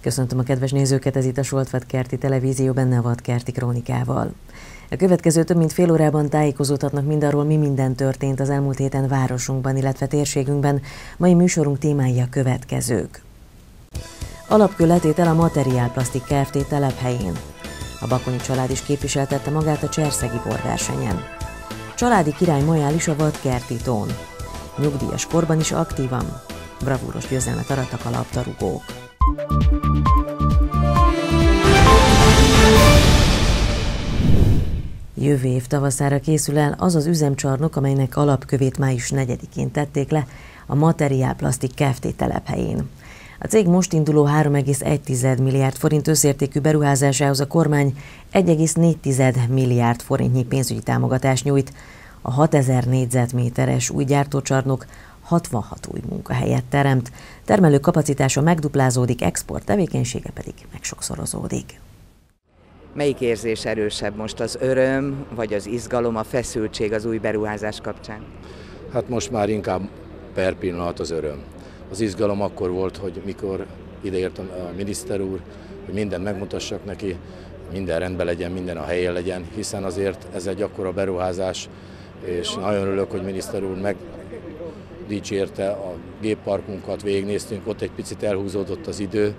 Köszöntöm a kedves nézőket, ez itt a Soltvet Kerti Televízió, benne a Vadkerti Krónikával. A következő több mint fél órában tájékozódhatnak mindarról, mi minden történt az elmúlt héten városunkban, illetve térségünkben. Mai műsorunk témái a következők. Alapkő el a Materiálplasztik Kft. telephelyén. A Bakonyi család is képviseltette magát a Cserszegi borversenyen. Családi király Majál is a Vadkerti tón. Nyugdíjas korban is aktívan. Bravúros győzelmet arattak a labdarúgók. Jövő év tavaszára készül el az az üzemcsarnok, amelynek alapkövét május 4-én tették le a Materiál Plastik Kft. telephelyén. A cég most induló 3,1 milliárd forint összértékű beruházásához a kormány 1,4 milliárd forintnyi pénzügyi támogatást nyújt. A 6000 négyzetméteres új gyártócsarnok 66 új munkahelyet teremt, termelő kapacitása megduplázódik, export tevékenysége pedig megsokszorozódik. Melyik érzés erősebb most, az öröm, vagy az izgalom, a feszültség az új beruházás kapcsán? Hát most már inkább per pillanat az öröm. Az izgalom akkor volt, hogy mikor ideért a miniszter úr, hogy mindent megmutassak neki, minden rendben legyen, minden a helyén legyen, hiszen azért ez egy akkora beruházás, és nagyon örülök, hogy miniszter úr meg dicsérte a gépparkunkat, végignéztünk, ott egy picit elhúzódott az idő,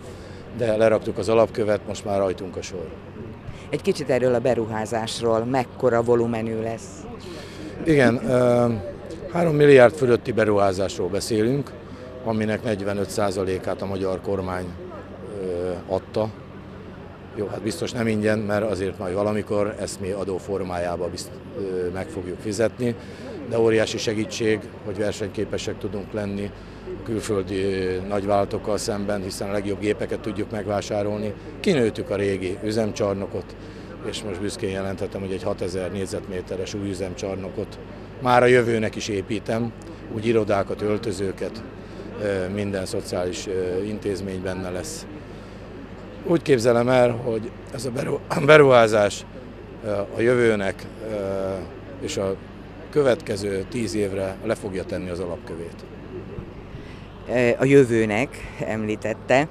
de leraktuk az alapkövet, most már rajtunk a sor. Egy kicsit erről a beruházásról, mekkora volumenű lesz? Igen, 3 milliárd fölötti beruházásról beszélünk, aminek 45%-át a magyar kormány adta. Jó, hát biztos nem ingyen, mert azért majd valamikor ezt mi adó formájába meg fogjuk fizetni, de óriási segítség, hogy versenyképesek tudunk lenni a külföldi nagyvállalatokkal szemben, hiszen a legjobb gépeket tudjuk megvásárolni. Kinőttük a régi üzemcsarnokot, és most büszkén jelenthetem, hogy egy 6000 négyzetméteres új üzemcsarnokot már a jövőnek is építem, úgy irodákat, öltözőket, minden szociális intézmény benne lesz. Úgy képzelem el, hogy ez a beruházás a jövőnek és a következő tíz évre le fogja tenni az alapkövét. A jövőnek említette.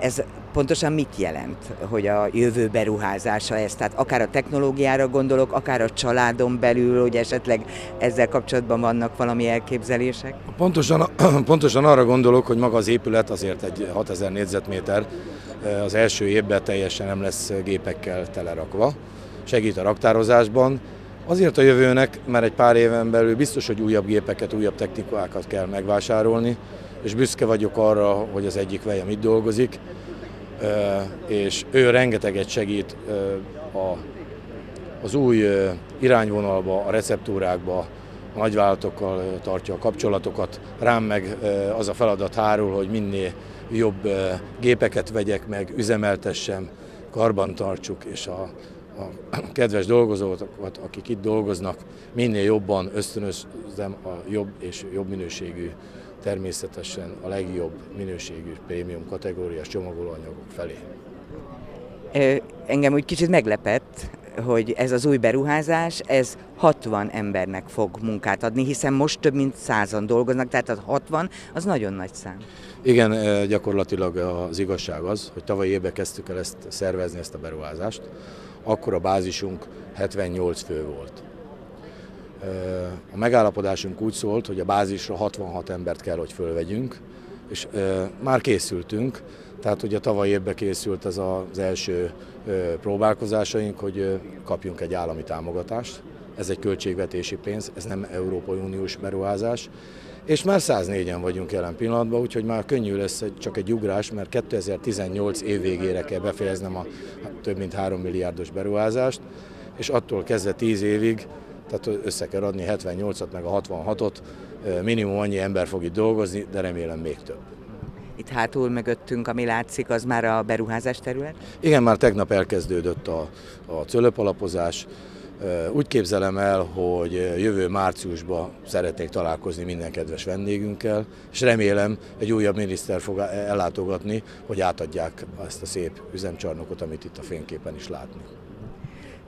Ez pontosan mit jelent, hogy a jövő beruházása ez? Tehát akár a technológiára gondolok, akár a családon belül, hogy esetleg ezzel kapcsolatban vannak valami elképzelések? Pontosan, pontosan arra gondolok, hogy maga az épület azért egy 6000 négyzetméter, az első évben teljesen nem lesz gépekkel telerakva. Segít a raktározásban, Azért a jövőnek, mert egy pár éven belül biztos, hogy újabb gépeket, újabb technikákat kell megvásárolni, és büszke vagyok arra, hogy az egyik vejem itt dolgozik, és ő rengeteget segít az új irányvonalba, a receptúrákba, a nagyvállalatokkal tartja a kapcsolatokat. Rám meg az a feladat hárul, hogy minél jobb gépeket vegyek meg, üzemeltessem, karbantartsuk, és a, a kedves dolgozókat, akik itt dolgoznak, minél jobban ösztönözem a jobb és jobb minőségű, természetesen a legjobb minőségű prémium kategóriás csomagolóanyagok felé. Engem úgy kicsit meglepett, hogy ez az új beruházás, ez 60 embernek fog munkát adni, hiszen most több mint százan dolgoznak, tehát a 60 az nagyon nagy szám. Igen, gyakorlatilag az igazság az, hogy tavaly évben kezdtük el ezt szervezni, ezt a beruházást akkor a bázisunk 78 fő volt. A megállapodásunk úgy szólt, hogy a bázisra 66 embert kell, hogy fölvegyünk, és már készültünk, tehát ugye tavaly évben készült ez az első próbálkozásaink, hogy kapjunk egy állami támogatást. Ez egy költségvetési pénz, ez nem Európai Uniós beruházás, és már 104-en vagyunk jelen pillanatban, úgyhogy már könnyű lesz csak egy ugrás, mert 2018 év végére kell befejeznem a több mint 3 milliárdos beruházást, és attól kezdve 10 évig, tehát össze kell adni 78-at meg a 66-ot, minimum annyi ember fog itt dolgozni, de remélem még több. Itt hátul mögöttünk, ami látszik, az már a beruházás terület? Igen, már tegnap elkezdődött a, a cölöpalapozás, úgy képzelem el, hogy jövő márciusban szeretnék találkozni minden kedves vendégünkkel, és remélem egy újabb miniszter fog ellátogatni, hogy átadják ezt a szép üzemcsarnokot, amit itt a fényképen is látni.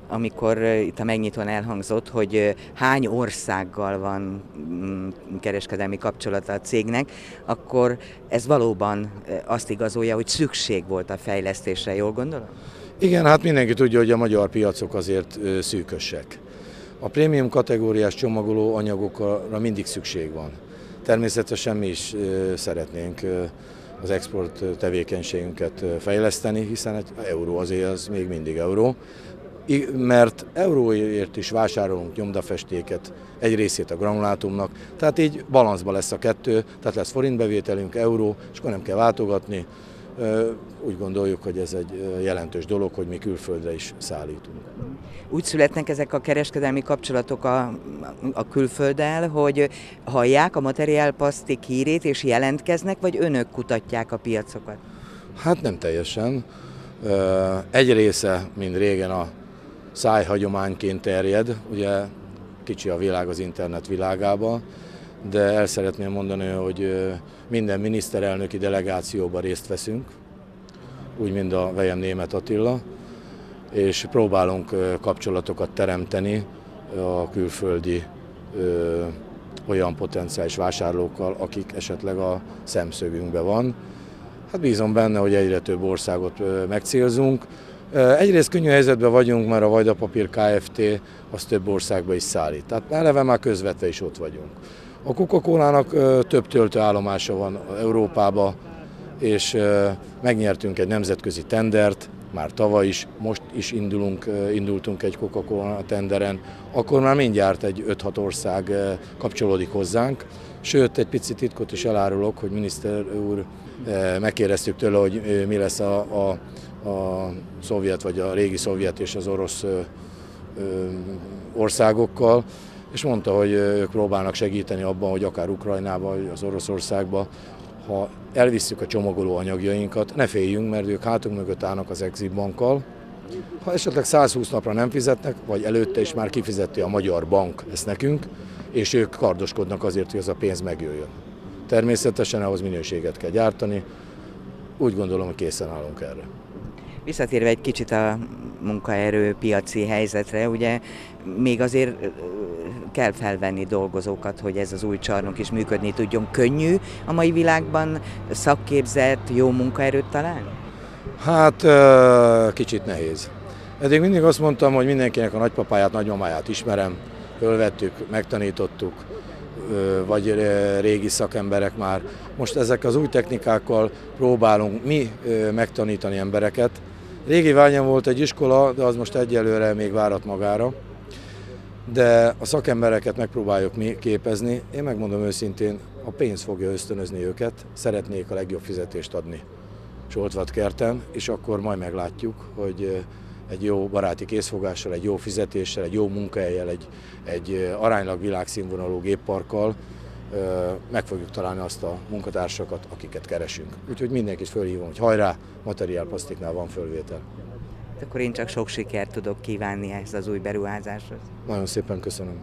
Amikor itt a megnyitón elhangzott, hogy hány országgal van mm, kereskedelmi kapcsolata a cégnek, akkor ez valóban azt igazolja, hogy szükség volt a fejlesztésre, jól gondolom? Igen, hát mindenki tudja, hogy a magyar piacok azért szűkösek. A prémium kategóriás csomagoló anyagokra mindig szükség van. Természetesen mi is szeretnénk az export tevékenységünket fejleszteni, hiszen egy euró azért az még mindig euró, mert euróért is vásárolunk nyomdafestéket, egy részét a granulátumnak, tehát így balanszba lesz a kettő, tehát lesz forintbevételünk, euró, és akkor nem kell váltogatni, úgy gondoljuk, hogy ez egy jelentős dolog, hogy mi külföldre is szállítunk. Úgy születnek ezek a kereskedelmi kapcsolatok a, a külfölddel, hogy hallják a materiálpasztik hírét és jelentkeznek, vagy önök kutatják a piacokat? Hát nem teljesen. Egy része, mint régen a szájhagyományként terjed, ugye kicsi a világ az internet világába, de el szeretném mondani, hogy minden miniszterelnöki delegációban részt veszünk, úgy, mint a Vejem Német Attila, és próbálunk kapcsolatokat teremteni a külföldi ö, olyan potenciális vásárlókkal, akik esetleg a szemszögünkben van. Hát bízom benne, hogy egyre több országot megcélzunk. Egyrészt könnyű helyzetben vagyunk, mert a Vajdapapír Kft. az több országba is szállít. Tehát eleve már közvetve is ott vagyunk. A Coca-Cola-nak több töltőállomása van Európában, és megnyertünk egy nemzetközi tendert, már tavaly is, most is indulunk, indultunk egy Coca-Cola tenderen, akkor már mindjárt egy 5-6 ország kapcsolódik hozzánk. Sőt, egy picit titkot is elárulok, hogy miniszter úr megkérdeztük tőle, hogy mi lesz a, a, a szovjet, vagy a régi szovjet és az orosz országokkal, és mondta, hogy ők próbálnak segíteni abban, hogy akár Ukrajnába, vagy az Oroszországba, ha elvisszük a csomagoló anyagjainkat, ne féljünk, mert ők hátunk mögött állnak az Exit bankkal. Ha esetleg 120 napra nem fizetnek, vagy előtte is már kifizeti a magyar bank ezt nekünk, és ők kardoskodnak azért, hogy ez a pénz megjöjjön. Természetesen ahhoz minőséget kell gyártani, úgy gondolom, hogy készen állunk erre. Visszatérve egy kicsit a munkaerő piaci helyzetre, ugye még azért kell felvenni dolgozókat, hogy ez az új csarnok is működni tudjon. Könnyű a mai világban szakképzett, jó munkaerőt találni? Hát kicsit nehéz. Eddig mindig azt mondtam, hogy mindenkinek a nagypapáját, nagymamáját ismerem, fölvettük, megtanítottuk, vagy régi szakemberek már. Most ezek az új technikákkal próbálunk mi megtanítani embereket. Régi vágyam volt egy iskola, de az most egyelőre még várat magára de a szakembereket megpróbáljuk mi képezni. Én megmondom őszintén, a pénz fogja ösztönözni őket, szeretnék a legjobb fizetést adni kerten, és akkor majd meglátjuk, hogy egy jó baráti készfogással, egy jó fizetéssel, egy jó munkahelyel, egy, egy aránylag világszínvonalú gépparkkal meg fogjuk találni azt a munkatársakat, akiket keresünk. Úgyhogy mindenkit fölhívom, hogy hajrá, materiálpasztiknál van fölvétel akkor én csak sok sikert tudok kívánni ehhez az új beruházáshoz. Nagyon szépen köszönöm.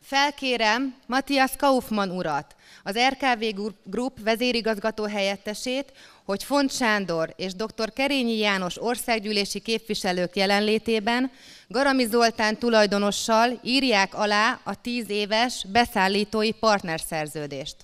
Felkérem Matthias Kaufmann urat, az RKV Group vezérigazgató helyettesét, hogy Font Sándor és dr. Kerényi János országgyűlési képviselők jelenlétében Garami Zoltán tulajdonossal írják alá a tíz éves beszállítói partnerszerződést.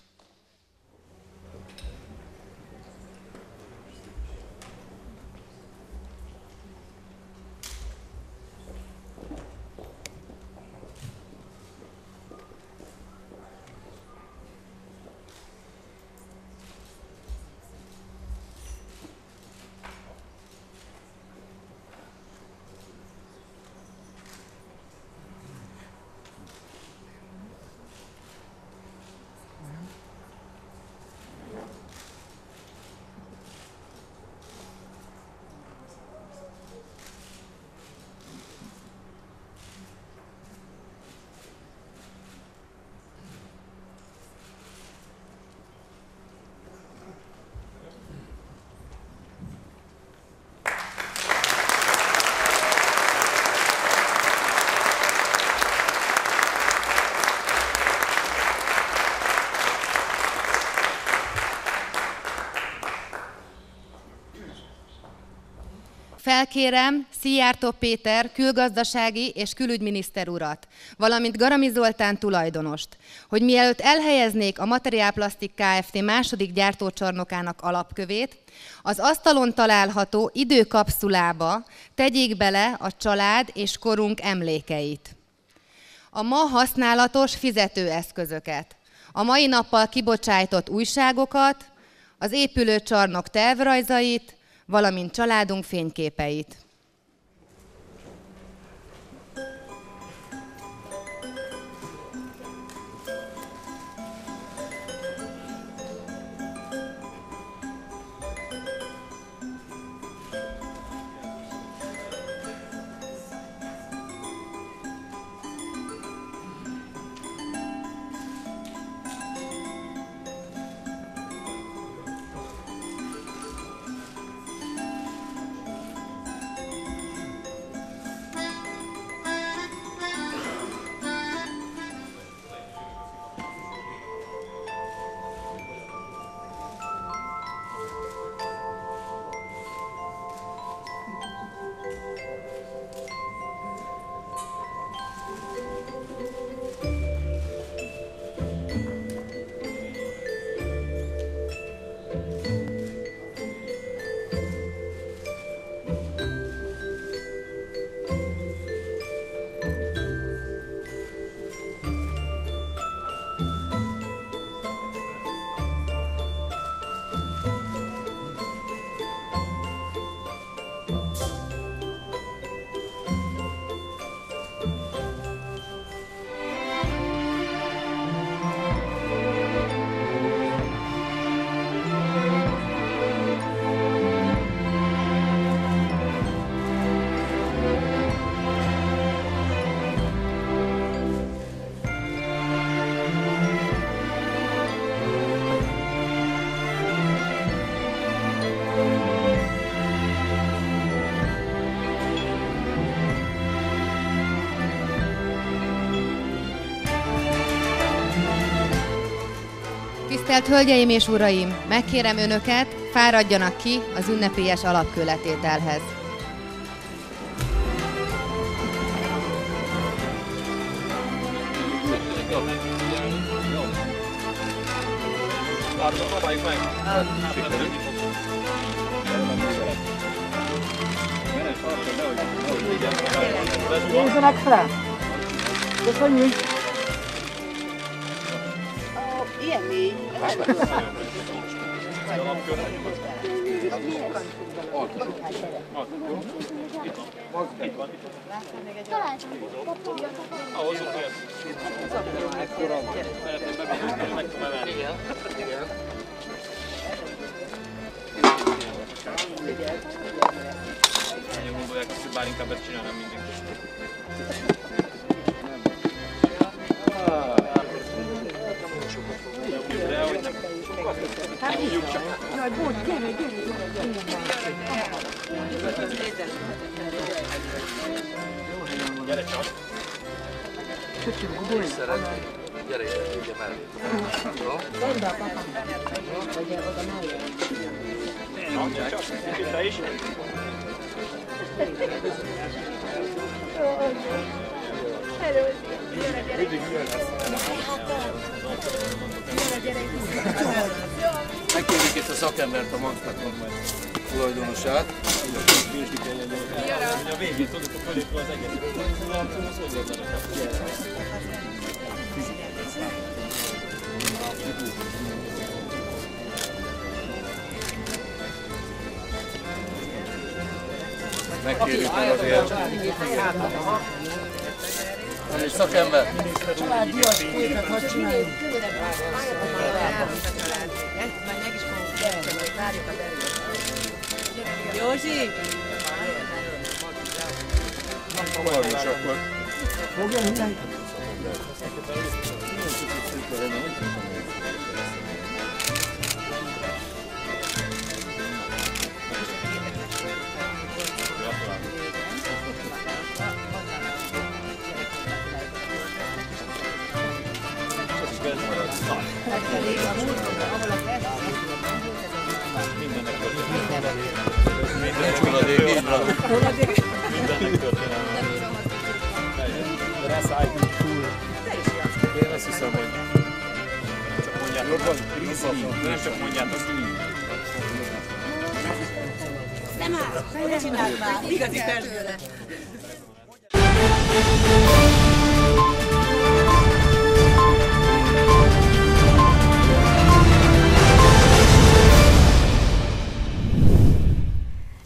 Felkérem Szijjártó Péter külgazdasági és külügyminiszter urat, valamint Garami Zoltán tulajdonost, hogy mielőtt elhelyeznék a Materiálplasztik Kft. második gyártócsarnokának alapkövét, az asztalon található időkapszulába tegyék bele a család és korunk emlékeit. A ma használatos fizetőeszközöket, a mai nappal kibocsájtott újságokat, az épülőcsarnok tervrajzait, valamint családunk fényképeit. Tisztelt Hölgyeim és Uraim, megkérem Önöket, fáradjanak ki az ünnepélyes alapkőletételhez. Nézzenek fel! Köszönjük! Mély. Nagyon gondolják, hogy bár inkább ezt csinálnám mindig. Jaj, bocs, gyere, gyere, gyere, gyere! Gyere csak. Köszönöm, gondolj! Gyere ide, ugye mellé. Jó? Na, gyere csak. Kicsit te is. Megkérjük itt a szakembert, a Magtaton tulajdonosát. Ugye a végén tudod, hogy fölépül az egész. Az hozzá Megkérjük meg azért. Van egy szakember. Családias képet hadd Yoshi. Thank you. Mindenki! Nincs hulladék, így Mindennek történelme. Recycling cool. Én azt hiszem, hogy csak mondjátok, nem csak mondjátok, Nem áll, ne csináld már, igazi testből.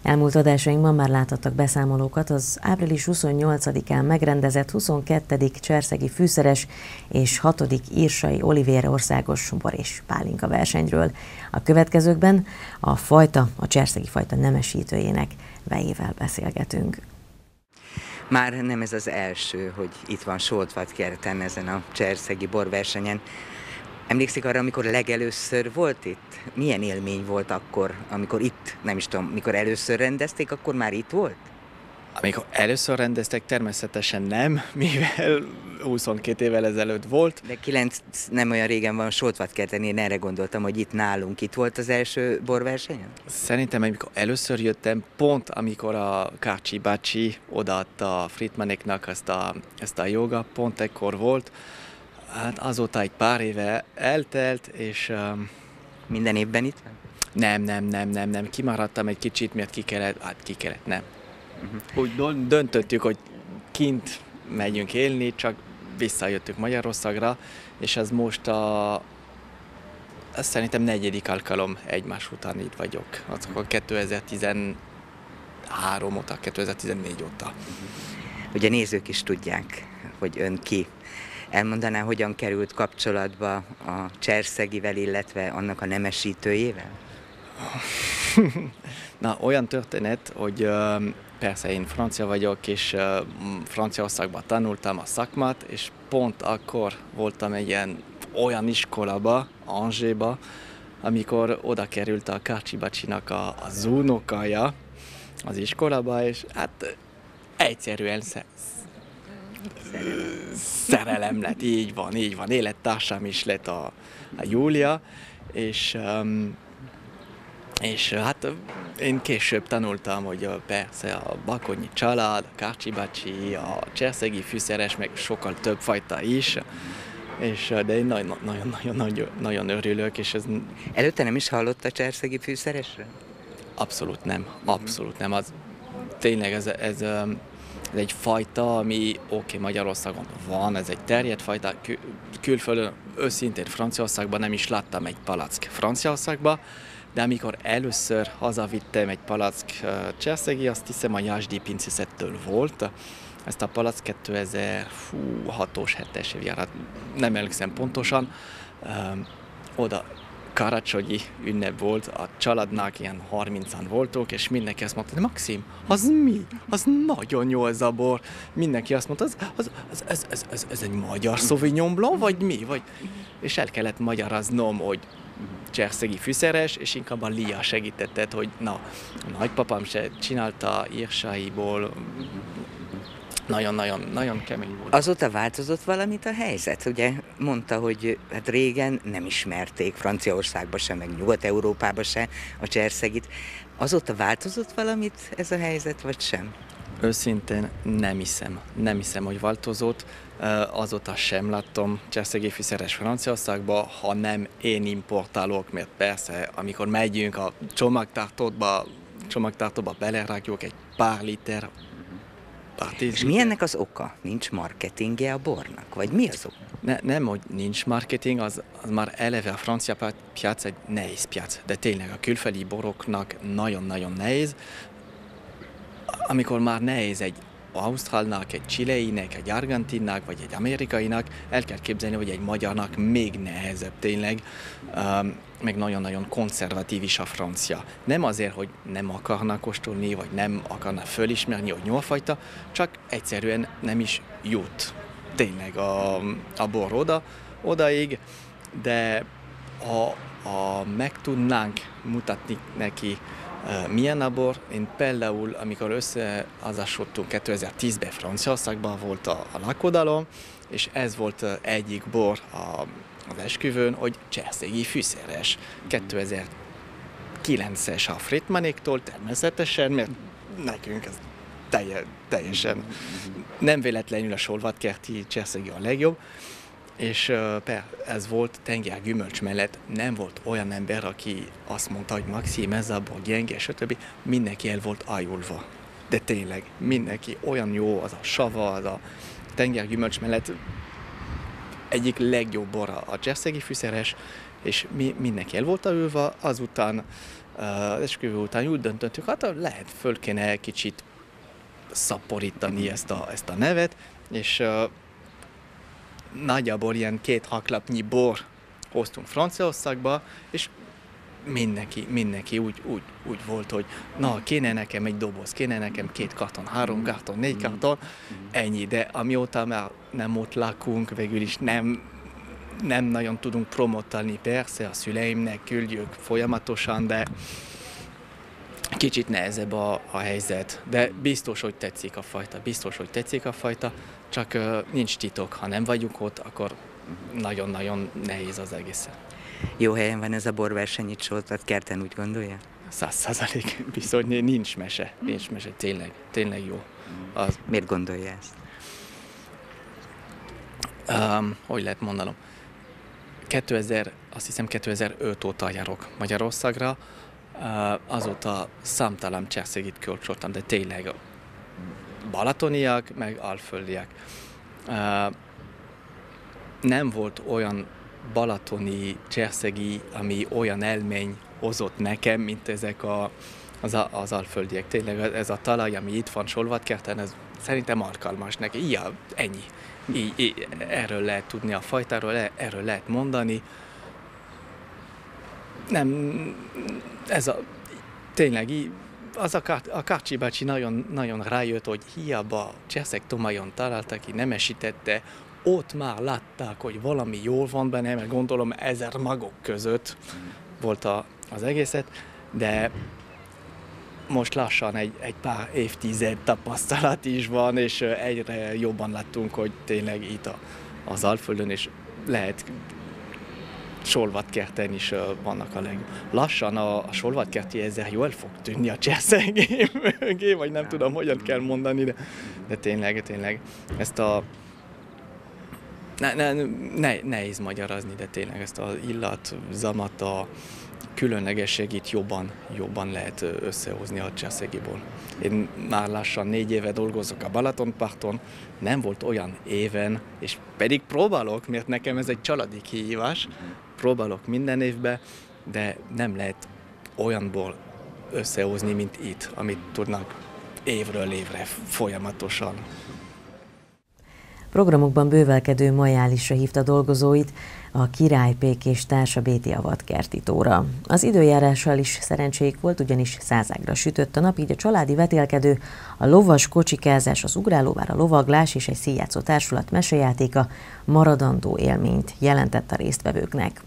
Elmúlt adásainkban már láthattak beszámolókat az április 28-án megrendezett 22. Cserszegi fűszeres és 6. Írsai Olivér országos bor és pálinka versenyről. A következőkben a fajta, a cserszegi fajta nemesítőjének vejével beszélgetünk. Már nem ez az első, hogy itt van Soltvatkerten ezen a cserszegi borversenyen. Emlékszik arra, amikor legelőször volt itt? Milyen élmény volt akkor, amikor itt, nem is tudom, mikor először rendezték, akkor már itt volt? Amikor először rendeztek, természetesen nem, mivel 22 évvel ezelőtt volt. De 9 nem olyan régen van Soltvatkerten, én erre gondoltam, hogy itt nálunk. Itt volt az első borversenyen? Szerintem, amikor először jöttem, pont amikor a Kárcsi bácsi odaadta a Fritmaneknak ezt a, ezt a joga, pont ekkor volt. Hát azóta egy pár éve eltelt, és... Um, Minden évben itt? Nem, nem, nem, nem, nem. Kimaradtam egy kicsit, mert ki kellett, hát ki kellett, nem. Uh-huh. Úgy döntöttük, hogy kint megyünk élni, csak visszajöttük Magyarországra, és ez most a ez szerintem negyedik alkalom egymás után itt vagyok. Az akkor 2013 óta, 2014 óta. Ugye nézők is tudják, hogy ön ki. Elmondaná, hogyan került kapcsolatba a Cserszegivel, illetve annak a nemesítőjével? Na, olyan történet, hogy persze én francia vagyok, és Franciaországban tanultam a szakmát, és pont akkor voltam egy ilyen olyan iskolaba, Angéba, amikor oda került a Kárcsi bacsinak a, a zúnokaja az iskolába, és hát egyszerűen szerelem lett, így van, így van, élettársam is lett a, a Júlia, és um, és hát én később tanultam, hogy persze a Bakonyi család, a Kárcsi bácsi, a Cserszegi fűszeres, meg sokkal több fajta is, és, de én nagyon-nagyon örülök, és ez... Előtte nem is hallott a Cserszegi fűszeresről? Abszolút nem, abszolút nem. Az, tényleg ez, ez, ez egy fajta, ami oké, okay, Magyarországon van, ez egy terjedt fajta, kül, külföldön, őszintén Franciaországban nem is láttam egy palack Franciaországban, de amikor először hazavittem egy palack cserszegi, azt hiszem a Jásdi pincészettől volt, ezt a palack 2006-os, 7-es évjárat, nem emlékszem pontosan, oda karacsonyi ünnep volt, a családnak ilyen 30-an voltunk, és mindenki azt mondta, Maxim, az mi? Az nagyon jó ez a bor. Mindenki azt mondta, az, az, az, ez, ez, ez, ez egy magyar Sauvignon Blanc, vagy mi? Vagy... És el kellett magyaráznom, hogy cserszegi fűszeres, és inkább a Lia segített, hogy na, a nagypapám se csinálta írsaiból, nagyon-nagyon nagyon kemény volt. Azóta változott valamit a helyzet? Ugye mondta, hogy hát régen nem ismerték Franciaországba se, meg Nyugat-Európába se a cserszegit. Azóta változott valamit ez a helyzet, vagy sem? Őszintén nem hiszem. Nem hiszem, hogy változott. Azóta sem láttam cserszegi fűszeres Franciaországba, ha nem én importálok, mert persze, amikor megyünk a csomagtartóba, csomagtartóba belerakjuk egy pár liter és mi ennek az oka? Nincs marketingje a bornak? Vagy mi az oka? Ne, nem, hogy nincs marketing, az, az már eleve a francia piac egy nehéz piac, de tényleg a külföldi boroknak nagyon-nagyon nehéz. Amikor már nehéz egy Ausztrálnak, egy Chileinek, egy Argentinnak, vagy egy Amerikainak, el kell képzelni, hogy egy magyarnak még nehezebb tényleg, um, meg nagyon-nagyon konzervatív is a francia. Nem azért, hogy nem akarnak kóstolni, vagy nem akarnak fölismerni, hogy nyolfajta, csak egyszerűen nem is jut tényleg a, a bor oda, odaig, de ha, ha meg tudnánk mutatni neki milyen a bor? Én például, amikor összeházasodtunk 2010-ben Franciaországban volt a, a lakodalom, és ez volt egyik bor a, az esküvőn, hogy cserszégi fűszeres. 2009-es a Fritmanéktól természetesen, mert nekünk ez telje, teljesen nem véletlenül a Solvatkerti Cserszegi a legjobb, és per, ez volt tenger gyümölcs mellett, nem volt olyan ember, aki azt mondta, hogy Maxim, ez a gyenge, stb. Mindenki el volt ajulva. De tényleg, mindenki olyan jó, az a sava, az a tenger gyümölcs mellett egyik legjobb bor a cserszegi fűszeres, és mi, mindenki el volt ajulva, azután az esküvő után úgy döntöttük, hát lehet föl kéne kicsit szaporítani ezt a, ezt a nevet, és uh, nagyjából ilyen két haklapnyi bor hoztunk Franciaországba, és mindenki, mindenki úgy, úgy, úgy volt, hogy na, kéne nekem egy doboz, kéne nekem két karton, három karton, négy karton, ennyi, de amióta már nem ott lakunk, végül is nem, nem nagyon tudunk promotálni, persze a szüleimnek küldjük folyamatosan, de kicsit nehezebb a, a helyzet, de biztos, hogy tetszik a fajta, biztos, hogy tetszik a fajta, csak uh, nincs titok, ha nem vagyunk ott, akkor nagyon-nagyon nehéz az egész. Jó helyen van ez a borverseny itt Soltat kerten, úgy gondolja? Száz százalék, bizony nincs mese, nincs mese, tényleg, tényleg jó. Az... Miért gondolja ezt? Um, hogy lehet mondanom? 2000, azt hiszem 2005 óta járok Magyarországra, azóta számtalan cserszegit kölcsöltem, de tényleg balatoniak, meg alföldiek. Nem volt olyan balatoni cserszegi, ami olyan elmény hozott nekem, mint ezek a, az, a, az alföldiek. Tényleg ez a talaj, ami itt van Solvatkerten, ez szerintem alkalmas neki. Ja, ennyi. Így, így, erről lehet tudni a fajtáról, erről lehet mondani nem, ez a, tényleg, az a, a Kárcsi bácsi nagyon, nagyon rájött, hogy hiába Cseszek Tomajon találta, ki nemesítette, ott már látták, hogy valami jól van benne, mert gondolom ezer magok között volt a, az egészet, de most lassan egy, egy pár évtized tapasztalat is van, és egyre jobban láttunk, hogy tényleg itt a, az Alföldön, és lehet solvatkerten is vannak a leg... Lassan a, a solvatkerti ezer jól fog tűnni a cserszegé vagy nem tudom, hogyan kell mondani, de, de tényleg, tényleg ezt a ne, ne, ne, nehéz magyarázni, de tényleg ezt az illat, zamat, a különlegességét jobban, jobban lehet összehozni a cserszegiból. Én már lassan négy éve dolgozok a Balatonparton, nem volt olyan éven, és pedig próbálok, mert nekem ez egy családi kihívás, próbálok minden évben, de nem lehet olyanból összehozni, mint itt, amit tudnak évről évre folyamatosan. Programokban bővelkedő majálisra hívta dolgozóit a Királypék és társa Béti Avat kertitóra. Az időjárással is szerencséjük volt, ugyanis százágra sütött a nap, így a családi vetélkedő, a lovas kocsikázás, az ugrálóvár, a lovaglás és egy színjátszó társulat mesejátéka maradandó élményt jelentett a résztvevőknek.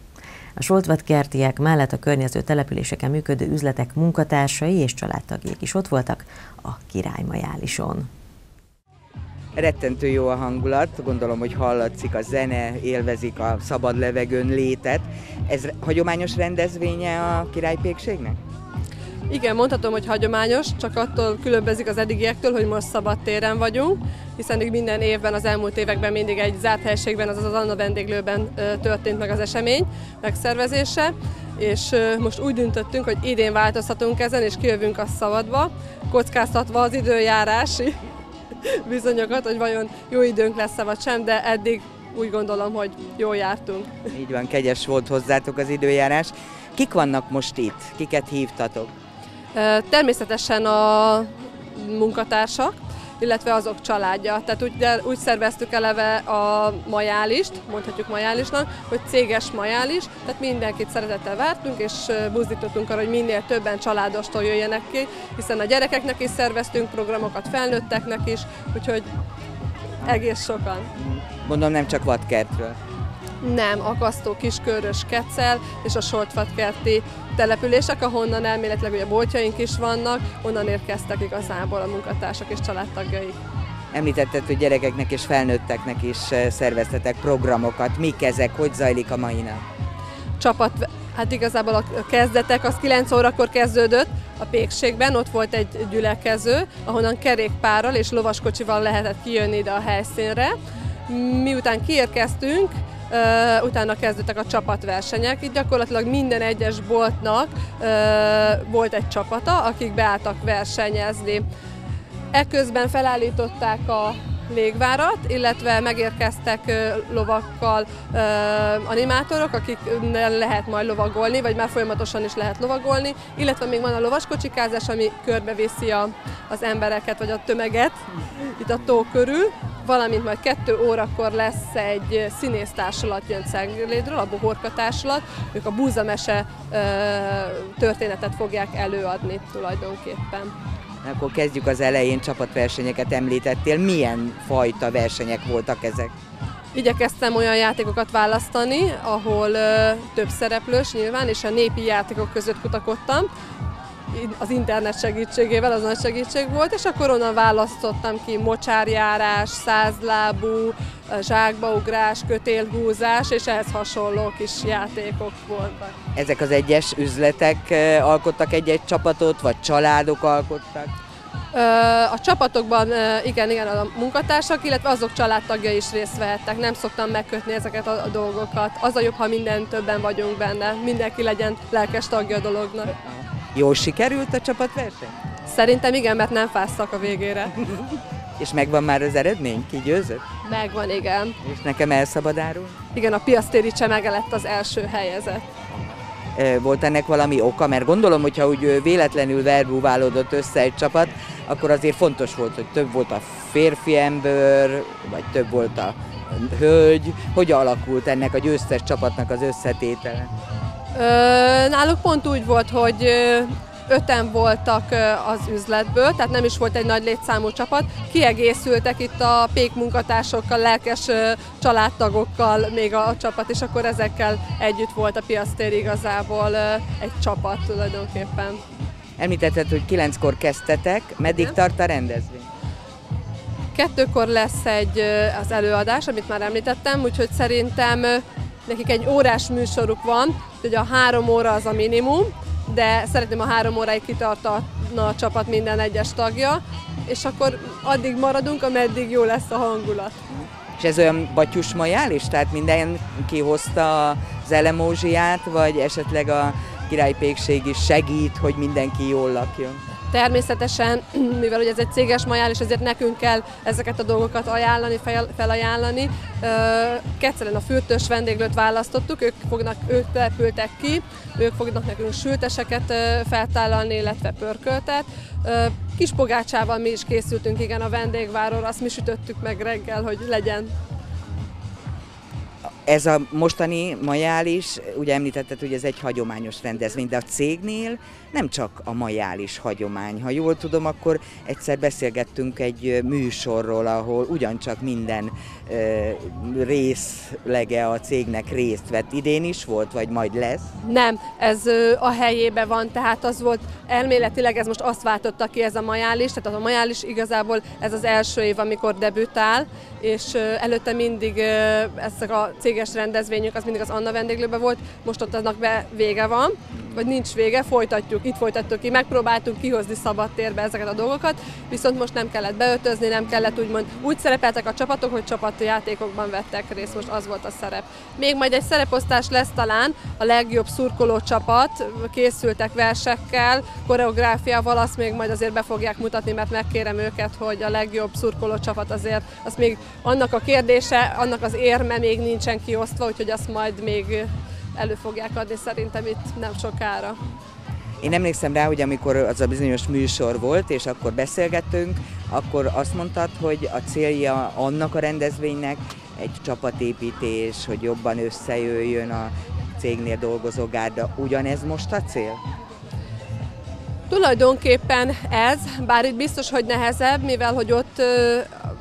A Soltvat kertiek mellett a környező településeken működő üzletek munkatársai és családtagjék is ott voltak a Királymajálison. Rettentő jó a hangulat, gondolom, hogy hallatszik a zene, élvezik a szabad levegőn létet. Ez hagyományos rendezvénye a királypékségnek? Igen, mondhatom, hogy hagyományos, csak attól különbözik az eddigiektől, hogy most szabad téren vagyunk, hiszen minden évben, az elmúlt években mindig egy zárt helységben, azaz az Anna vendéglőben történt meg az esemény megszervezése, és most úgy döntöttünk, hogy idén változhatunk ezen, és kijövünk a szabadba, kockáztatva az időjárási bizonyokat, hogy vajon jó időnk lesz-e vagy sem, de eddig úgy gondolom, hogy jól jártunk. Így van, kegyes volt hozzátok az időjárás. Kik vannak most itt? Kiket hívtatok? Természetesen a munkatársak, illetve azok családja. Tehát úgy, de úgy szerveztük eleve a majálist, mondhatjuk majálisnak, hogy céges majális, tehát mindenkit szeretettel vártunk, és buzdítottunk arra, hogy minél többen családostól jöjjenek ki, hiszen a gyerekeknek is szerveztünk programokat, felnőtteknek is, úgyhogy egész sokan. Mondom, nem csak vadkertről. Nem, akasztó, kiskörös, kecel és a sortfatkerti települések, ahonnan elméletileg ugye boltjaink is vannak, onnan érkeztek igazából a munkatársak és családtagjaik. Említetted, hogy gyerekeknek és felnőtteknek is eh, szerveztetek programokat. Mik ezek? Hogy zajlik a mai nap? Csapat Hát igazából a kezdetek az 9 órakor kezdődött a pékségben, ott volt egy gyülekező, ahonnan kerékpárral és lovaskocsival lehetett kijönni ide a helyszínre. Miután kiérkeztünk, utána kezdődtek a csapatversenyek. Itt gyakorlatilag minden egyes boltnak volt egy csapata, akik beálltak versenyezni. Ekközben felállították a légvárat, illetve megérkeztek lovakkal animátorok, akik lehet majd lovagolni, vagy már folyamatosan is lehet lovagolni, illetve még van a lovaskocsikázás, ami körbeviszi a, az embereket, vagy a tömeget itt a tó körül, valamint majd kettő órakor lesz egy színésztársulat jön Ceglédről, a Bohorka társulat, ők a búzamese történetet fogják előadni tulajdonképpen. Akkor kezdjük az elején, csapatversenyeket említettél. Milyen fajta versenyek voltak ezek? Igyekeztem olyan játékokat választani, ahol ö, több szereplős nyilván, és a népi játékok között kutakodtam. Az internet segítségével az nagy segítség volt, és akkor onnan választottam ki mocsárjárás, százlábú, zsákbaugrás, kötélhúzás, és ehhez hasonló kis játékok voltak. Ezek az egyes üzletek alkottak egy-egy csapatot, vagy családok alkottak? A csapatokban igen, igen, a munkatársak, illetve azok családtagja is részt vehettek. Nem szoktam megkötni ezeket a dolgokat. Az a jobb, ha minden többen vagyunk benne. Mindenki legyen lelkes tagja a dolognak. Jól sikerült a csapatverseny? Szerintem igen, mert nem fáztak a végére. És megvan már az eredmény? Ki győzött? Megvan, igen. És nekem elszabad árul? Igen, a piasztéri csemege lett az első helyezett. Volt ennek valami oka? Mert gondolom, hogyha úgy véletlenül verbúválódott össze egy csapat, akkor azért fontos volt, hogy több volt a férfi ember, vagy több volt a hölgy. Hogy alakult ennek a győztes csapatnak az összetétele? Náluk pont úgy volt, hogy öten voltak az üzletből, tehát nem is volt egy nagy létszámú csapat. Kiegészültek itt a pék munkatársokkal, lelkes családtagokkal még a csapat, és akkor ezekkel együtt volt a piasztér igazából egy csapat tulajdonképpen. Említetted, hogy kilenckor kezdtetek, meddig Igen. tart a rendezvény? Kettőkor lesz egy az előadás, amit már említettem, úgyhogy szerintem nekik egy órás műsoruk van, hogy a három óra az a minimum, de szeretném a három óráig kitartana a csapat minden egyes tagja, és akkor addig maradunk, ameddig jó lesz a hangulat. És ez olyan batyus majális? Tehát mindenki hozta az elemózsiát, vagy esetleg a királypékség is segít, hogy mindenki jól lakjon? Természetesen, mivel ugye ez egy céges majál, és ezért nekünk kell ezeket a dolgokat ajánlani, felajánlani. Kecelen a fürtös vendéglőt választottuk, ők, fognak, ők települtek ki, ők fognak nekünk sülteseket feltállalni, illetve pörköltet. Kis pogácsával mi is készültünk, igen, a vendégváról, azt mi sütöttük meg reggel, hogy legyen ez a mostani majális, ugye említetted, hogy ez egy hagyományos rendezvény, de a cégnél nem csak a majális hagyomány. Ha jól tudom, akkor egyszer beszélgettünk egy műsorról, ahol ugyancsak minden részlege a cégnek részt vett. Idén is volt, vagy majd lesz? Nem, ez a helyébe van, tehát az volt elméletileg, ez most azt váltotta ki ez a majális, tehát a majális igazából ez az első év, amikor debütál, és előtte mindig ezek a céges rendezvények, az mindig az Anna vendéglőben volt, most ott aznak be vége van, vagy nincs vége, folytatjuk, itt folytattuk ki, megpróbáltunk kihozni szabad térbe ezeket a dolgokat, viszont most nem kellett beöltözni, nem kellett úgymond úgy szerepeltek a csapatok, hogy csapatjátékokban vettek részt, most az volt a szerep. Még majd egy szereposztás lesz talán, a legjobb szurkoló csapat, készültek versekkel, koreográfiával, azt még majd azért be fogják mutatni, mert megkérem őket, hogy a legjobb szurkoló csapat azért, az még annak a kérdése, annak az érme még nincsen kiosztva, úgyhogy azt majd még elő fogják adni szerintem itt nem sokára. Én emlékszem rá, hogy amikor az a bizonyos műsor volt, és akkor beszélgettünk, akkor azt mondtad, hogy a célja annak a rendezvénynek egy csapatépítés, hogy jobban összejöjjön a cégnél dolgozó gárda. Ugyanez most a cél? Tulajdonképpen ez, bár itt biztos, hogy nehezebb, mivel hogy ott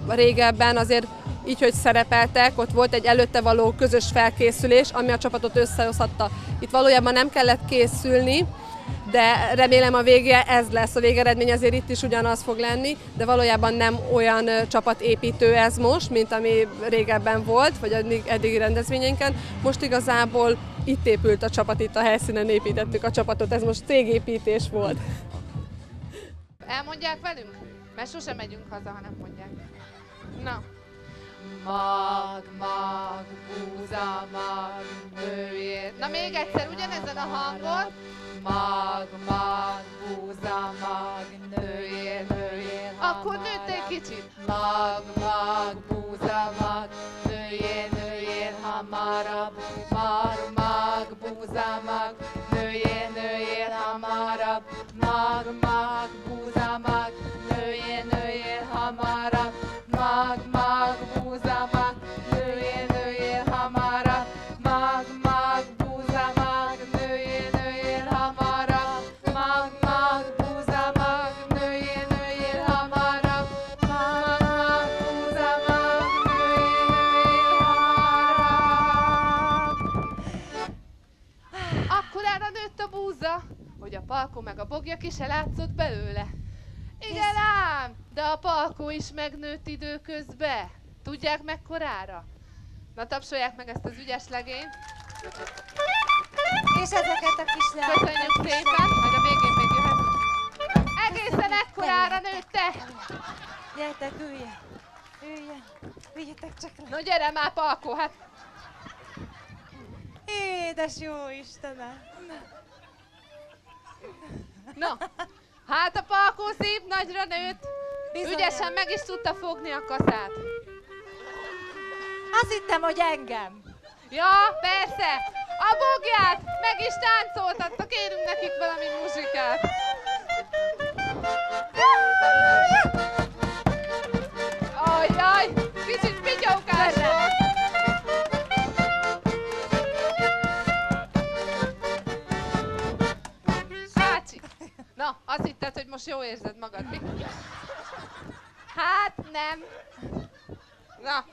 régebben azért így, hogy szerepeltek, ott volt egy előtte való közös felkészülés, ami a csapatot összehozhatta. Itt valójában nem kellett készülni, de remélem a vége ez lesz, a végeredmény azért itt is ugyanaz fog lenni, de valójában nem olyan csapatépítő ez most, mint ami régebben volt, vagy eddig, eddigi rendezvényeinken. Most igazából itt épült a csapat, itt a helyszínen építettük a csapatot, ez most cégépítés volt. Elmondják velünk? Mert sosem megyünk haza, ha nem mondják. Na. Mag, mag, búza, mag, nőjér. Na még egyszer, ugyanezen a hangon. Mag, mag, búza, mag, nőjér, nőjér. Akkor nőtt egy kicsit. Mag, mag, búza, mag, palkó meg a bogja ki se látszott belőle. Igen ám, de a palkó is megnőtt időközbe. Tudják mekkorára? Na tapsolják meg ezt az ügyes legényt. És ezeket a kis Köszönjük szépen, majd a végén még jöhet. Egészen ekkorára nőtte. Gyertek, üljen! Üljen! Üljetek csak le! No gyere már, palkó, hát Édes jó Istenem! Na, hát a palkó szép nagyra nőtt. Bizony. Ügyesen meg is tudta fogni a kaszát. Azt hittem, hogy engem! Ja, persze! A bogját meg is táncoltatta, kérünk nekik valami muzsikát. Ajjaj, kicsit pityókás volt. Hogy most jó érzed magad, mi? Hát nem. Na,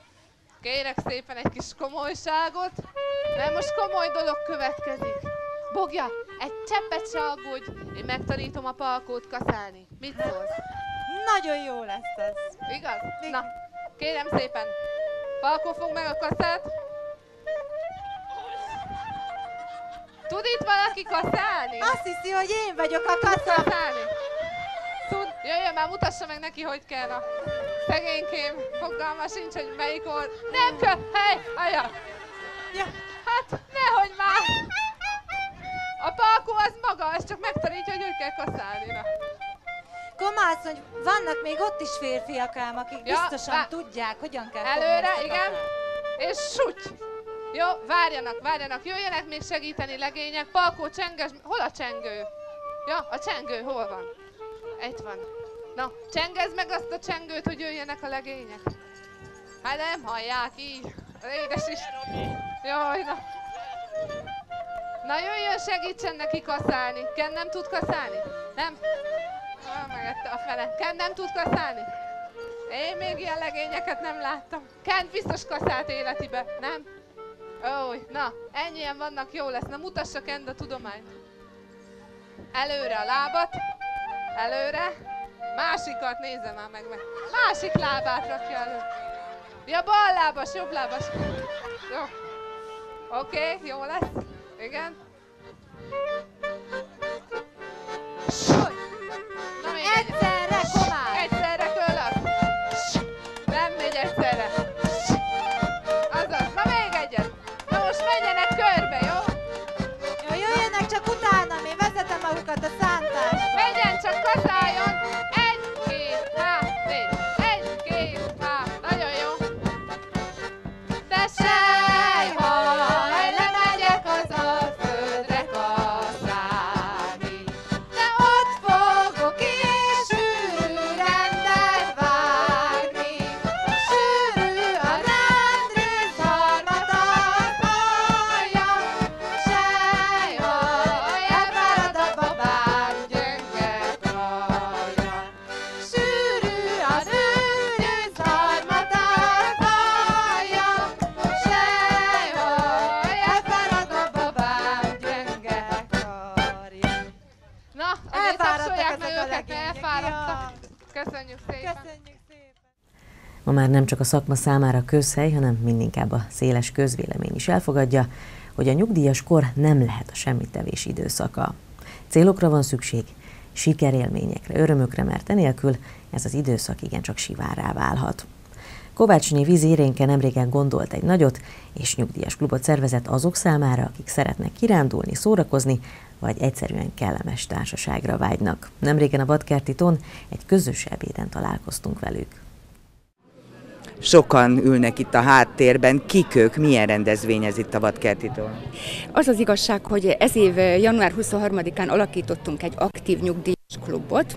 kérek szépen egy kis komolyságot, mert most komoly dolog következik. Bogja, egy cseppet se aggódj, én megtanítom a palkót kaszálni. Mit szólsz? Nagyon jó lesz az. Igaz? Na, kérem szépen, Palkó fog meg a kaszát. Tud itt valaki kaszálni? Azt hiszi, hogy én vagyok a kasza. kaszálni? Jöjjön már, mutassa meg neki, hogy kell a szegénykém. Fogalma sincs, hogy melyik old. Nem kell! Hely! Aja! Ja. Hát, nehogy már! A palkó az maga, ez csak megtanítja, hogy hogy kell kaszálni. Na. Komászony, vannak még ott is férfiak ám, akik Ja, biztosan vá- tudják, hogyan kell Előre, igen. És suty! Jó, várjanak, várjanak, jöjjenek még segíteni legények. Palkó, csenges, hol a csengő? Ja, a csengő hol van? Itt van. Na, csengezd meg azt a csengőt, hogy jöjjenek a legények. Hát nem hallják így. Édes is. Jaj, na. Na jöjjön, segítsen neki kaszálni. Ken nem tud kaszálni? Nem? Ah, megette a fele. Ken nem tud kaszálni? Én még ilyen legényeket nem láttam. Kent biztos kaszált életibe, nem? Ó, na, ennyien vannak, jó lesz. Na, mutassa Kent a tudományt. Előre a lábat. Előre. Másikat nézze már meg, meg. Másik lábát rakja elő. Ja, bal lábas, jobb lábas. Jó. Oké, okay, jó lesz. Igen. Na még. Egyszerre, komár! Egyszerre köllök. Nem megy egyszerre. Azaz, na még egyet. Na most menjenek körbe, jó? Jó, jöjjenek csak utána, én vezetem magukat a szántásba. Menjen csak kaszáljon. Köszönjük szépen. Köszönjük szépen! Ma már nem csak a szakma számára közhely, hanem mindinkább a széles közvélemény is elfogadja, hogy a nyugdíjas kor nem lehet a semmitevés időszaka. Célokra van szükség, sikerélményekre, örömökre, mert enélkül ez az időszak igencsak sivárá válhat. Kovácsnyi vízi Irénke nemrégen gondolt egy nagyot, és nyugdíjas klubot szervezett azok számára, akik szeretnek kirándulni, szórakozni, vagy egyszerűen kellemes társaságra vágynak. Nemrégen a Vadkerti egy közös ebéden találkoztunk velük. Sokan ülnek itt a háttérben. Kik ők? Milyen rendezvény ez itt a Vadkertitól? Az az igazság, hogy ez év január 23-án alakítottunk egy aktív nyugdíj klubot.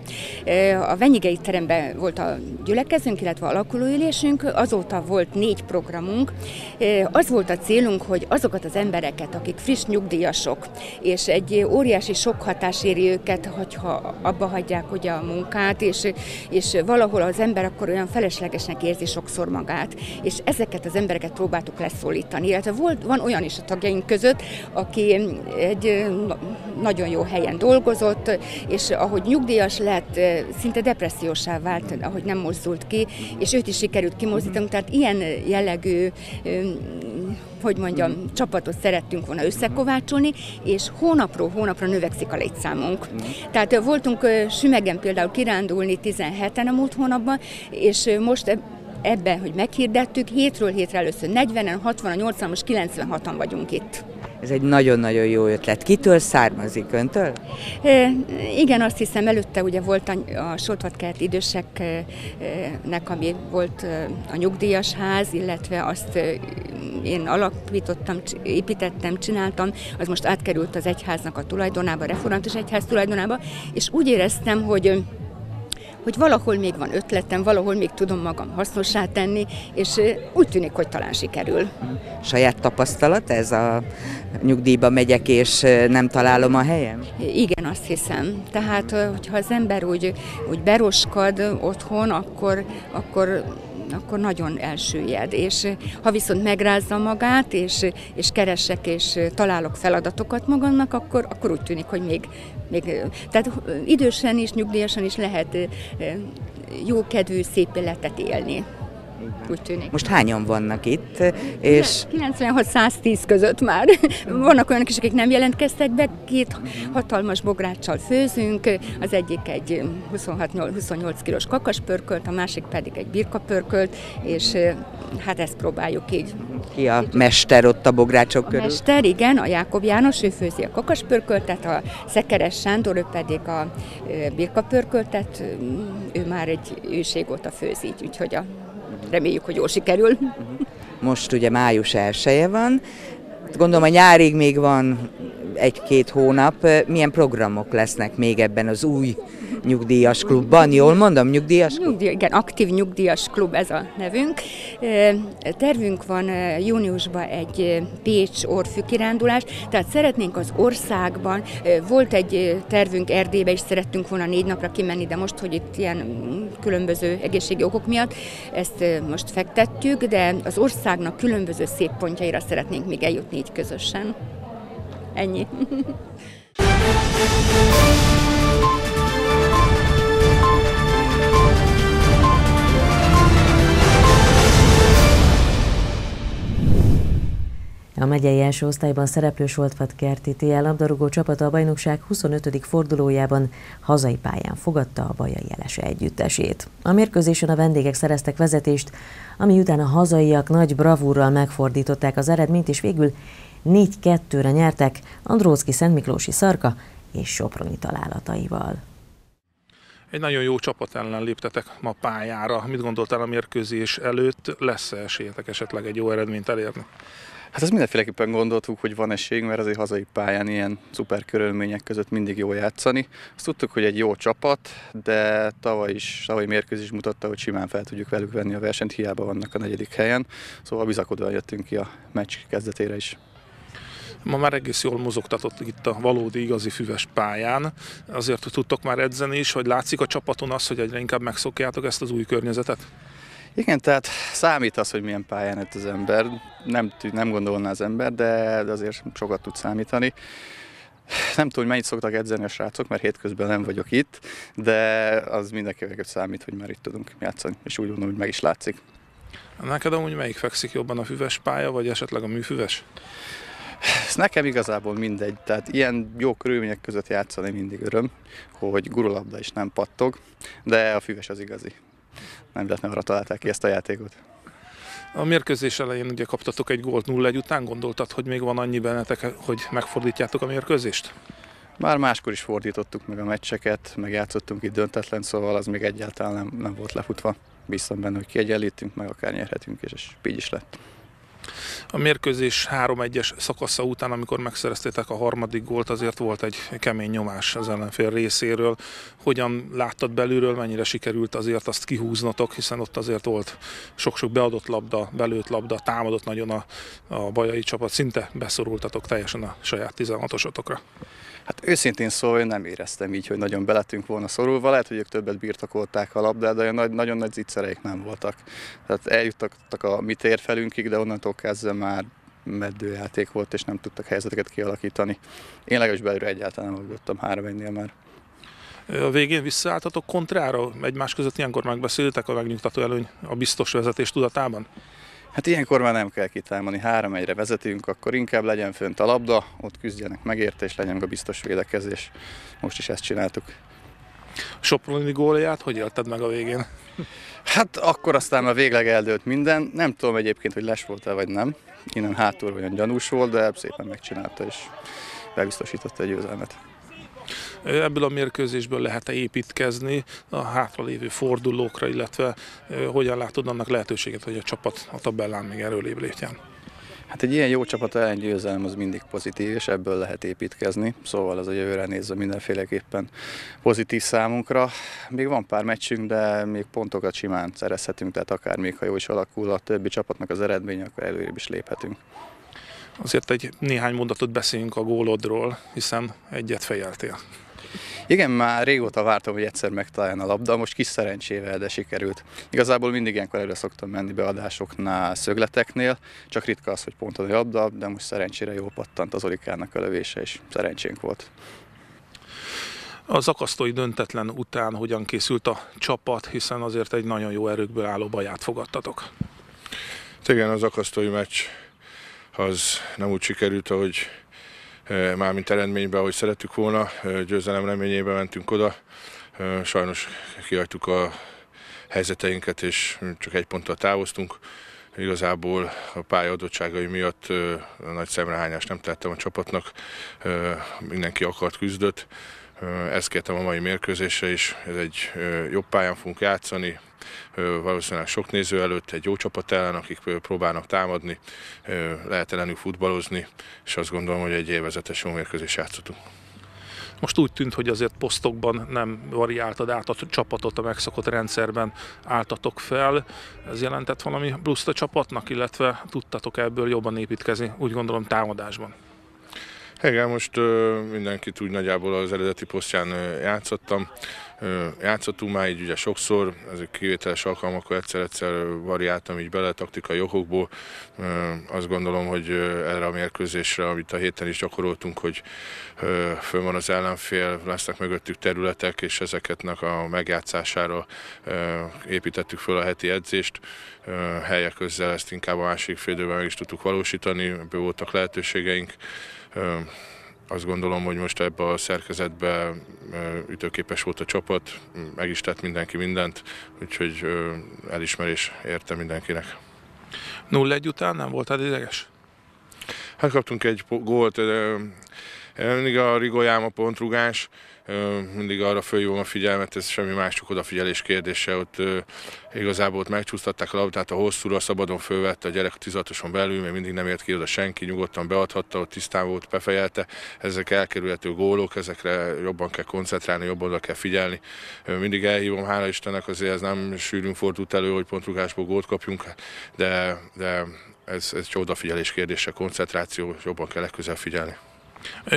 A Venyigei teremben volt a gyülekezünk, illetve alakulóülésünk, azóta volt négy programunk. Az volt a célunk, hogy azokat az embereket, akik friss nyugdíjasok, és egy óriási sok hatás éri őket, hogyha abba hagyják ugye a munkát, és, és valahol az ember akkor olyan feleslegesnek érzi sokszor magát, és ezeket az embereket próbáltuk leszólítani, illetve volt, van olyan is a tagjaink között, aki egy nagyon jó helyen dolgozott, és ahogy nyugdíjas lett, szinte depressziósá vált, ahogy nem mozdult ki, és őt is sikerült kimozdítanunk, tehát ilyen jellegű hogy mondjam, csapatot szerettünk volna összekovácsolni, és hónapról hónapra növekszik a létszámunk. Tehát voltunk Sümegen például kirándulni 17-en a múlt hónapban, és most ebben, hogy meghirdettük, hétről hétre először 40-en, 60-an, 80-an, most 96-an vagyunk itt. Ez egy nagyon-nagyon jó ötlet. Kitől származik öntől? E, igen, azt hiszem előtte ugye volt a, a Soltvatkert időseknek, ami volt a nyugdíjas ház, illetve azt én alapítottam, építettem, csináltam, az most átkerült az egyháznak a tulajdonába, református egyház tulajdonába, és úgy éreztem, hogy hogy valahol még van ötletem, valahol még tudom magam hasznossá tenni, és úgy tűnik, hogy talán sikerül. Saját tapasztalat ez a nyugdíjba megyek, és nem találom a helyem? Igen, azt hiszem. Tehát, hogyha az ember úgy, úgy beroskad otthon, akkor, akkor akkor nagyon elsüllyed. És ha viszont megrázza magát, és, és keresek, és találok feladatokat magamnak, akkor, akkor úgy tűnik, hogy még, még tehát idősen is, nyugdíjasan is lehet jókedvű, szép életet élni úgy tűnik. Most hányan vannak itt? És... 96-110 között már. Vannak olyanok is, akik nem jelentkeztek be, két hatalmas bográccsal főzünk, az egyik egy 26-28 kilós kakaspörkölt, a másik pedig egy birkapörkölt, és hát ezt próbáljuk így. Ki a mester ott a bográcsok körül? A mester, igen, a Jákob János, ő főzi a kakaspörköltet, a Szekeres Sándor, ő pedig a birkapörköltet, ő már egy őség óta főzi, úgyhogy a reméljük, hogy jól sikerül. Most ugye május 1 van, gondolom a nyárig még van egy-két hónap. Milyen programok lesznek még ebben az új nyugdíjas klubban, jól mondom, nyugdíjas klub? Nyugdíj, igen, aktív nyugdíjas klub ez a nevünk. Tervünk van júniusban egy Pécs orfű kirándulás, tehát szeretnénk az országban, volt egy tervünk Erdélybe is szerettünk volna négy napra kimenni, de most, hogy itt ilyen különböző egészségi okok miatt, ezt most fektetjük, de az országnak különböző szép pontjaira szeretnénk még eljutni így közösen. Ennyi. A megyei első osztályban szereplő Kerti TL labdarúgó csapata a bajnokság 25. fordulójában hazai pályán fogadta a Bajai Jelese együttesét. A mérkőzésen a vendégek szereztek vezetést, ami után a hazaiak nagy bravúrral megfordították az eredményt, és végül 4-2-re nyertek Andrócki Szentmiklósi Szarka és Soproni találataival. Egy nagyon jó csapat ellen léptetek ma pályára. Mit gondoltál a mérkőzés előtt? Lesz-e esélyetek esetleg egy jó eredményt elérni? Hát ez mindenféleképpen gondoltuk, hogy van esély, mert azért hazai pályán ilyen szuper körülmények között mindig jó játszani. Azt tudtuk, hogy egy jó csapat, de tavaly is, tavaly mérkőzés mutatta, hogy simán fel tudjuk velük venni a versenyt, hiába vannak a negyedik helyen. Szóval bizakodva jöttünk ki a meccs kezdetére is. Ma már egész jól mozogtatott itt a valódi, igazi füves pályán. Azért tudtok már edzeni is, hogy látszik a csapaton az, hogy egyre inkább megszokjátok ezt az új környezetet? Igen, tehát számít az, hogy milyen pályán ez az ember. Nem, nem gondolná az ember, de, azért sokat tud számítani. Nem tudom, hogy mennyit szoktak edzeni a srácok, mert hétközben nem vagyok itt, de az mindenkivel számít, hogy már itt tudunk játszani, és úgy gondolom, hogy meg is látszik. Neked amúgy melyik fekszik jobban, a füves pálya, vagy esetleg a műfüves? Ez nekem igazából mindegy, tehát ilyen jó körülmények között játszani mindig öröm, hogy gurulabda is nem pattog, de a füves az igazi. Nem véletlenül arra találták ki ezt a játékot. A mérkőzés elején ugye kaptatok egy gólt 0-1 után, gondoltad, hogy még van annyi bennetek, hogy megfordítjátok a mérkőzést? Már máskor is fordítottuk meg a meccseket, meg játszottunk itt döntetlen, szóval az még egyáltalán nem, nem volt lefutva. Bíztam benne, hogy kiegyenlítünk, meg akár nyerhetünk, és, és így is lett. A mérkőzés 3-1-es szakasza után, amikor megszereztétek a harmadik gólt, azért volt egy kemény nyomás az ellenfél részéről. Hogyan láttad belülről, mennyire sikerült azért azt kihúznotok, hiszen ott azért volt sok-sok beadott labda, belőtt labda, támadott nagyon a, a bajai csapat, szinte beszorultatok teljesen a saját 16-osotokra. Hát őszintén szólva én nem éreztem így, hogy nagyon beletünk volna szorulva. Lehet, hogy ők többet birtokolták a labdát, de nagy, nagyon nagy zicsereik nem voltak. Tehát eljutottak a mi térfelünkig, de onnantól kezdve már meddőjáték volt, és nem tudtak helyzeteket kialakítani. Én legalábbis belőle egyáltalán nem aggódtam három ennél már. A végén visszaálltatok kontrára? Egymás között ilyenkor megbeszéltek a megnyugtató előny a biztos vezetés tudatában? Hát ilyenkor már nem kell kitámani, három egyre vezetünk, akkor inkább legyen fönt a labda, ott küzdjenek megérte, és legyen a biztos védekezés. Most is ezt csináltuk. Soproni gólját hogy élted meg a végén? Hát akkor aztán a végleg eldőlt minden. Nem tudom egyébként, hogy les volt-e vagy nem. Innen hátul olyan gyanús volt, de szépen megcsinálta, és bebiztosította a győzelmet. Ebből a mérkőzésből lehet-e építkezni a hátralévő fordulókra, illetve hogyan látod annak lehetőséget, hogy a csapat a tabellán még erőlébb lépjen? Hát egy ilyen jó csapat ellen győzelem az mindig pozitív, és ebből lehet építkezni, szóval az a jövőre nézve mindenféleképpen pozitív számunkra. Még van pár meccsünk, de még pontokat simán szerezhetünk, tehát akár még ha jó is alakul a többi csapatnak az eredménye, akkor előrébb is léphetünk. Azért egy néhány mondatot beszéljünk a gólodról, hiszen egyet fejeltél. Igen, már régóta vártam, hogy egyszer megtaláljon a labda, most kis szerencsével, de sikerült. Igazából mindig ilyenkor előre szoktam menni beadásoknál, szögleteknél, csak ritka az, hogy pont a labda, de most szerencsére jól pattant az Olikának a lövése, és szerencsénk volt. Az akasztói döntetlen után hogyan készült a csapat, hiszen azért egy nagyon jó erőkből álló baját fogadtatok? Igen, az akasztói meccs az nem úgy sikerült, ahogy mármint eredményben, ahogy szerettük volna. Győzelem reményében mentünk oda. Sajnos kihagytuk a helyzeteinket, és csak egy ponttal távoztunk. Igazából a pálya adottságai miatt nagy szemrehányást nem tettem a csapatnak. Mindenki akart, küzdött. Ezt kértem a mai mérkőzésre is. Ez egy jobb pályán fogunk játszani, valószínűleg sok néző előtt egy jó csapat ellen, akik próbálnak támadni, lehet ellenük futballozni, és azt gondolom, hogy egy élvezetes jó mérkőzés játszottunk. Most úgy tűnt, hogy azért posztokban nem variáltad át a csapatot a megszokott rendszerben álltatok fel. Ez jelentett valami pluszt a csapatnak, illetve tudtatok ebből jobban építkezni, úgy gondolom támadásban. Igen, most ö, mindenkit úgy nagyjából az eredeti posztján játszottam. Játszottunk már így ugye sokszor, ezek kivételes alkalmakkor egyszer-egyszer variáltam így bele taktikai okokból. Azt gondolom, hogy erre a mérkőzésre, amit a héten is gyakoroltunk, hogy fönn van az ellenfél, lesznek mögöttük területek, és ezeketnek a megjátszására építettük föl a heti edzést. Helyek közel ezt inkább a másik fél meg is tudtuk valósítani, ebből voltak lehetőségeink azt gondolom, hogy most ebbe a szerkezetbe ütőképes volt a csapat, meg is tett mindenki mindent, úgyhogy elismerés érte mindenkinek. 0-1 után nem voltál ideges? Hát kaptunk egy gólt, mindig a Rigolyám a pontrugás, mindig arra fölhívom a figyelmet, ez semmi más, csak odafigyelés kérdése. Ott igazából ott megcsúsztatták a labdát, a hosszúra szabadon fölvette a gyerek tizatoson belül, még mindig nem ért ki oda senki, nyugodtan beadhatta, ott tisztán volt, befejelte. Ezek elkerülhető gólok, ezekre jobban kell koncentrálni, jobban oda kell figyelni. Mindig elhívom, hála Istennek, azért ez nem sűrűn fordult elő, hogy pontrugásból gólt kapjunk, de, de ez, ez egy odafigyelés kérdése, koncentráció, jobban kell legközelebb figyelni.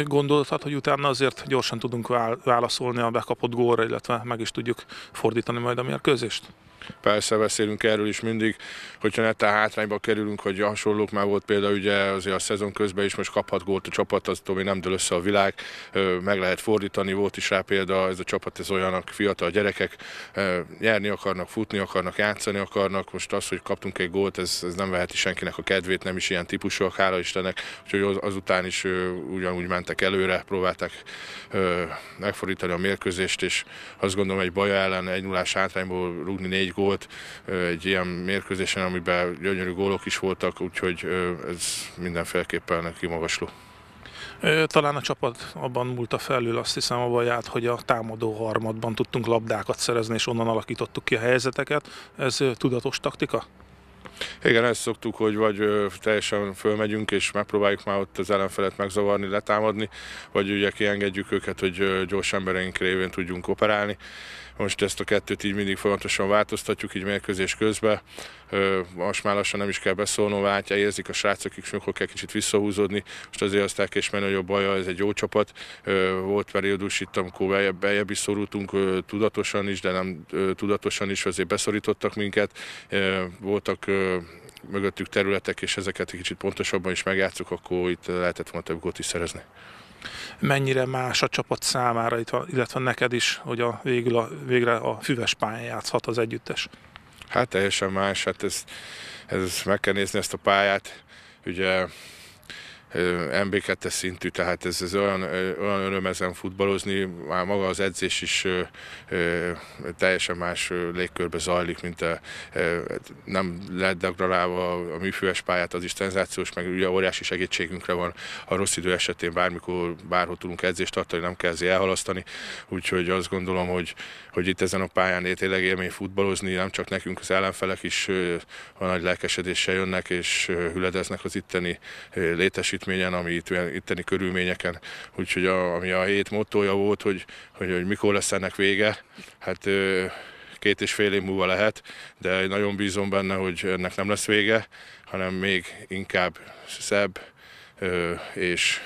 Gondoltad, hogy utána azért gyorsan tudunk válaszolni a bekapott gólra, illetve meg is tudjuk fordítani majd a mérkőzést? Persze beszélünk erről is mindig, hogyha netán hátrányba kerülünk, hogy hasonlók már volt például ugye azért a szezon közben is most kaphat gólt a csapat, az még nem dől össze a világ, meg lehet fordítani, volt is rá példa, ez a csapat ez olyanak fiatal gyerekek, nyerni akarnak, futni akarnak, játszani akarnak, most az, hogy kaptunk egy gólt, ez, ez nem veheti senkinek a kedvét, nem is ilyen típusúak, hála Istennek, úgyhogy azután is ugyanúgy mentek előre, próbálták megfordítani a mérkőzést, és azt gondolom egy baja ellen egy nullás hátrányból rúgni négy gólt egy ilyen mérkőzésen, amiben gyönyörű gólok is voltak, úgyhogy ez mindenféleképpen kimagasló. Talán a csapat abban múlta felül, azt hiszem a baját, hogy a támadó harmadban tudtunk labdákat szerezni, és onnan alakítottuk ki a helyzeteket. Ez tudatos taktika? Igen, ezt szoktuk, hogy vagy teljesen fölmegyünk, és megpróbáljuk már ott az ellenfelet megzavarni, letámadni, vagy ugye kiengedjük őket, hogy gyors embereink révén tudjunk operálni. Most ezt a kettőt így mindig folyamatosan változtatjuk, így mérkőzés közben. Most már lassan nem is kell beszólnom, látja, érzik a srácok, is mikor kell kicsit visszahúzódni. Most azért azt ismerni, hogy a baja, ez egy jó csapat. Volt periódus itt, amikor bejebb, bejebb is szorultunk tudatosan is, de nem tudatosan is, azért beszorítottak minket. Voltak mögöttük területek, és ezeket egy kicsit pontosabban is megjátszuk, akkor itt lehetett volna több gót is szerezni mennyire más a csapat számára, illetve neked is, hogy a, végül a, végre a füves pályán játszhat az együttes? Hát teljesen más, hát ez, ez meg kell nézni ezt a pályát. Ugye MB2 szintű, tehát ez, ez olyan, olyan öröm ezen futballozni, már maga az edzés is teljesen más légkörbe zajlik, mint a, nem ledegradálva a, a műfőes pályát, az is szenzációs, meg ugye óriási segítségünkre van. A rossz idő esetén bármikor, bárhol tudunk edzést tartani, nem kell elhalasztani, úgyhogy azt gondolom, hogy, hogy itt ezen a pályán tényleg élmény futballozni, nem csak nekünk, az ellenfelek is a nagy lelkesedéssel jönnek és hüledeznek az itteni létesítmények, teljesítményen, ami itt, itteni körülményeken. Úgyhogy a, ami a hét mottoja volt, hogy, hogy, hogy mikor lesz ennek vége, hát két és fél év múlva lehet, de nagyon bízom benne, hogy ennek nem lesz vége, hanem még inkább szebb és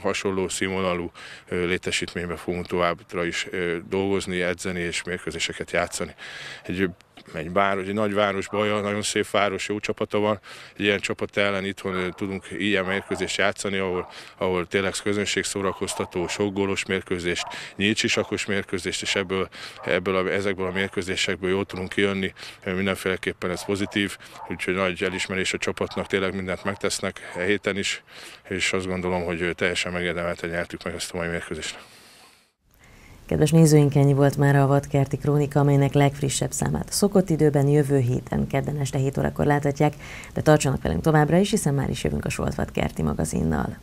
hasonló színvonalú létesítményben fogunk továbbra is dolgozni, edzeni és mérkőzéseket játszani. Egy egy város, egy nagy város baja, nagyon szép város, jó csapata van. Egy ilyen csapat ellen itthon tudunk ilyen mérkőzést játszani, ahol, ahol tényleg közönség szórakoztató, sok gólos mérkőzést, nyílt sisakos mérkőzést, és ebből, ebből a, ezekből a mérkőzésekből jól tudunk kijönni. Mindenféleképpen ez pozitív, úgyhogy nagy elismerés a csapatnak, tényleg mindent megtesznek e héten is, és azt gondolom, hogy teljesen megérdemelten nyertük meg ezt a mai mérkőzést. Kedves nézőink, ennyi volt már a Vadkerti Krónika, amelynek legfrissebb számát a szokott időben jövő héten, kedden este 7 órakor láthatják, de tartsanak velünk továbbra is, hiszen már is jövünk a Solt Vadkerti magazinnal.